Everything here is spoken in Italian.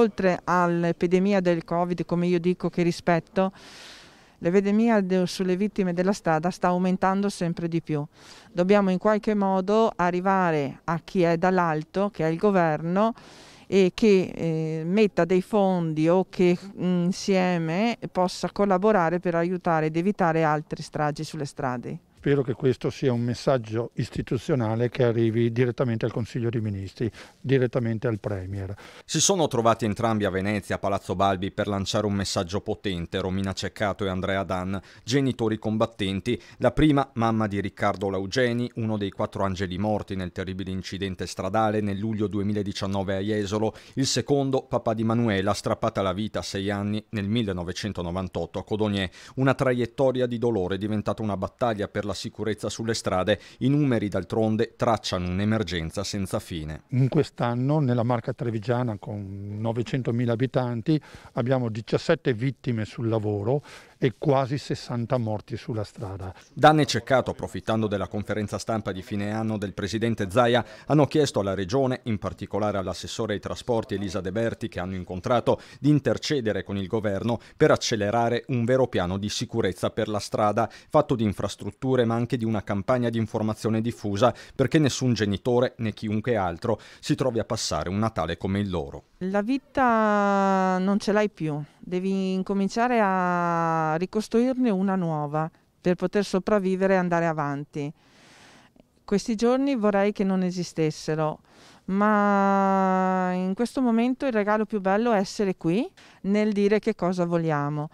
oltre all'epidemia del Covid, come io dico che rispetto, l'epidemia sulle vittime della strada sta aumentando sempre di più. Dobbiamo in qualche modo arrivare a chi è dall'alto, che è il governo, e che eh, metta dei fondi o che insieme possa collaborare per aiutare ed evitare altre stragi sulle strade. Spero che questo sia un messaggio istituzionale che arrivi direttamente al Consiglio dei Ministri, direttamente al Premier. Si sono trovati entrambi a Venezia, Palazzo Balbi, per lanciare un messaggio potente. Romina Ceccato e Andrea Dan, genitori combattenti. La prima, mamma di Riccardo Laugeni, uno dei quattro angeli morti nel terribile incidente stradale nel luglio 2019 a Jesolo. Il secondo, papà di Manuela, strappata la vita a sei anni nel 1998 a Codogné. Una traiettoria di dolore diventata una battaglia per la la sicurezza sulle strade, i numeri d'altronde tracciano un'emergenza senza fine. In quest'anno nella Marca Trevigiana con 900.000 abitanti abbiamo 17 vittime sul lavoro e quasi 60 morti sulla strada. Danne Ceccato, approfittando della conferenza stampa di fine anno del presidente Zaia, hanno chiesto alla Regione, in particolare all'assessore ai trasporti Elisa De Berti, che hanno incontrato, di intercedere con il governo per accelerare un vero piano di sicurezza per la strada, fatto di infrastrutture ma anche di una campagna di informazione diffusa perché nessun genitore né chiunque altro si trovi a passare un Natale come il loro. La vita non ce l'hai più, devi incominciare a ricostruirne una nuova per poter sopravvivere e andare avanti. Questi giorni vorrei che non esistessero, ma in questo momento il regalo più bello è essere qui nel dire che cosa vogliamo.